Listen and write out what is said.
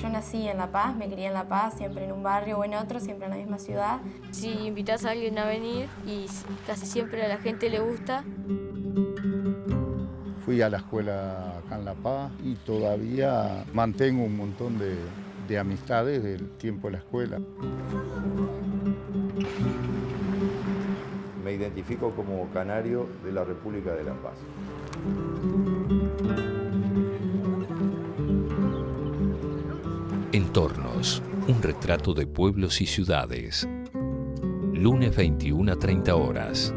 Yo nací en La Paz, me crié en La Paz, siempre en un barrio o en otro, siempre en la misma ciudad. Si invitas a alguien a venir y casi siempre a la gente le gusta. Fui a la escuela acá en La Paz y todavía mantengo un montón de, de amistades del tiempo de la escuela. Identifico como canario de la República de La Paz. Entornos, un retrato de pueblos y ciudades. Lunes 21 a 30 horas.